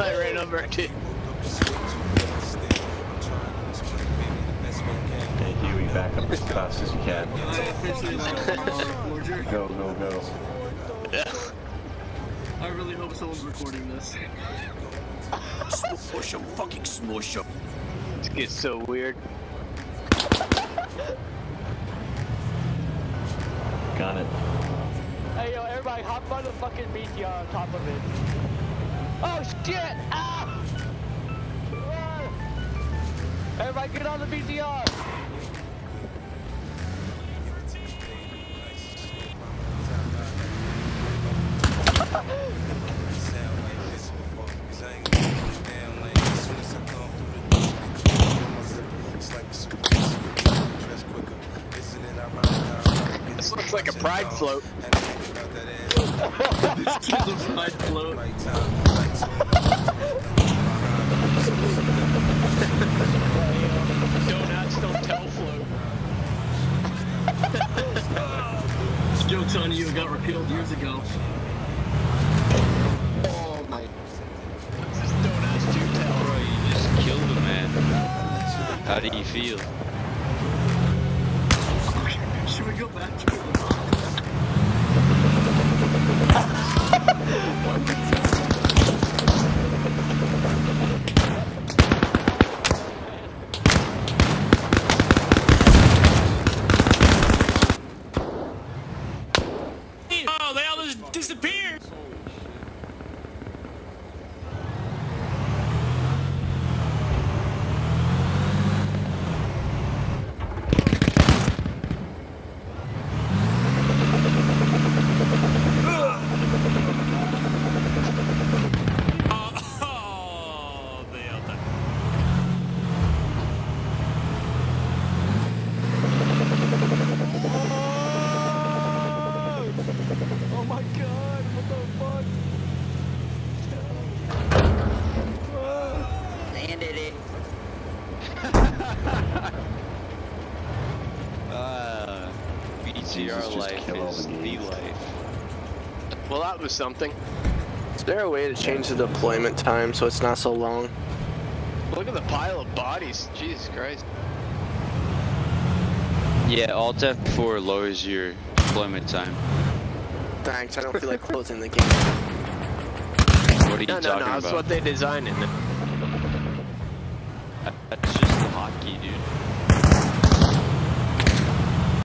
I ran over it too. Hey Huey, back up as fast as you can. I officially. Go, go, go. Yeah. I really hope someone's recording this. Smush him, fucking smush him. It gets so weird. Got it. Hey yo, everybody, hop on the fucking BTR on uh, top of it. Oh shit! Ah! Run! Everybody, get on the BTR. This looks like a pride float. This is a pride float. Don't ask don't tell float. Joke's on you, it got repealed years ago. Oh my. This is don't ask do tell. Bro, you just killed a man. How do you feel? Disappeared. Oh, they all died. Oh my god, what the fuck? Landed it. Ah, Jesus, BTR just life kill all is the the life. Well, that was something. Is there a way to change the deployment time so it's not so long? Look at the pile of bodies. Jesus Christ. Yeah, Alt F4 lowers your deployment time. Thanks, I don't feel like closing the game. What are you No, no, talking no, that's about? what they designed it. That's just the hotkey, dude.